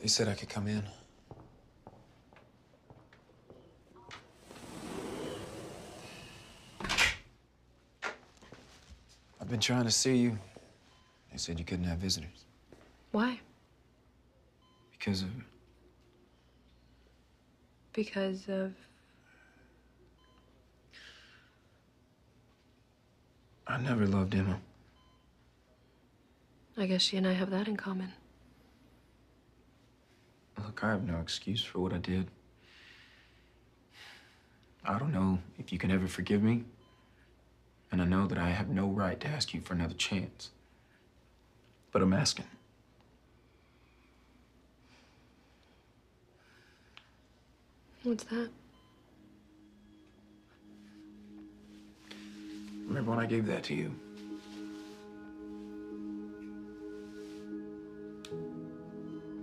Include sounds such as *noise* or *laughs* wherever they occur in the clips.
They said I could come in. I've been trying to see you. They said you couldn't have visitors Why? because of. Because of. I never loved Emma. I guess she and I have that in common. Look, I have no excuse for what I did. I don't know if you can ever forgive me. And I know that I have no right to ask you for another chance. But I'm asking. What's that? Remember when I gave that to you?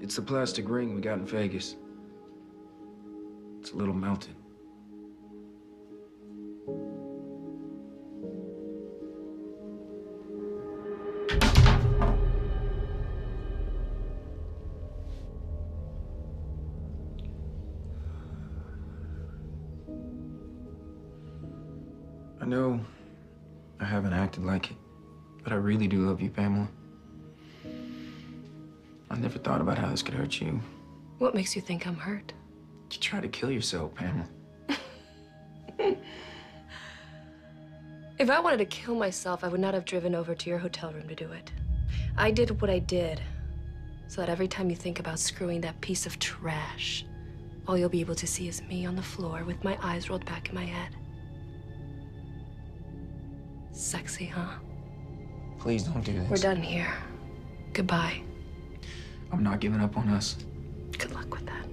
It's the plastic ring we got in Vegas. It's a little melted. I know I haven't acted like it, but I really do love you, Pamela. I never thought about how this could hurt you. What makes you think I'm hurt? You tried to kill yourself, Pamela. *laughs* If I wanted to kill myself, I would not have driven over to your hotel room to do it. I did what I did so that every time you think about screwing that piece of trash, all you'll be able to see is me on the floor with my eyes rolled back in my head. Sexy, huh? Please don't do this. We're done here. Goodbye. I'm not giving up on us. Good luck with that.